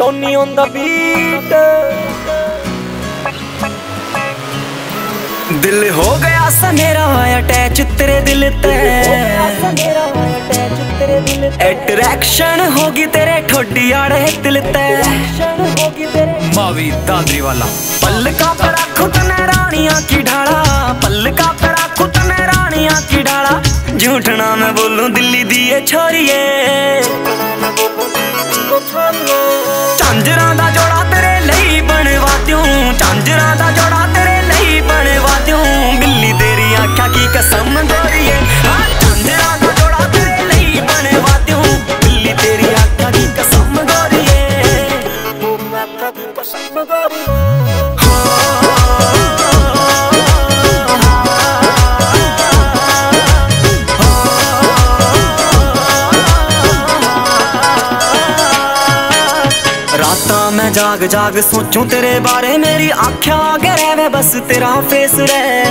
Tommy on the beat दिल हो गया सा मेरा अटैच तेरे दिल ते। अट्रैक्शन होगी तेरे ठोडी आड़े दिल ते। मावी दादरी वाला। पल्लका पर खुद ने रानिया की ढाला। पल्लका पर खुद ने रानिया की ढाला। झूठना मैं बोलूँ दिल्ली दिए छोरिए मैं जाग जाग, सोचूं तेरे बारे, मेरी आख्या आगे रहवे बस तेरा फेस रहे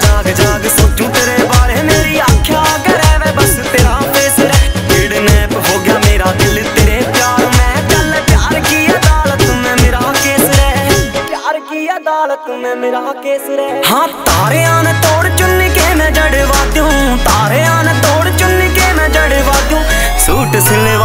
जाग जाग बारे आख्या आगे रहवे बस तेरा फेस रहे किडनैप हो गया मेरा दिल, तेरे प्यार प्यार की अदालत मेरा रहे प्यार की अदालत मेरा रहे हाँ तारे आने तोड़ चुन के मैं जड़वा दूँ, तारे आने तोड़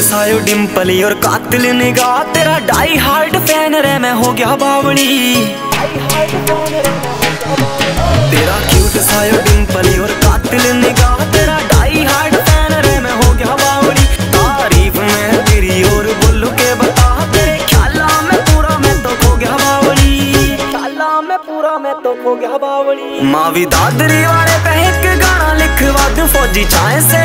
सायो डिम्पली और कातिल निगाह, तेरा डाई हार्ट फ़ैन रे, मैं हो गया बावली तेरा क्यूट सायो डिम्पली और कातिल निगाह, तेरा डाई हार्ट फ़ैन रे, मैं हो गया बावली तारीफ़ मैं तेरी और बोलू के बता, तेरे ख्याला में पूरा मैं तो खो गया बावली ख्याला में पूरा मैं तो खो गया बावली मावी दादरी वाले पे के गाना लिखवा दूँ, फौजी चाय से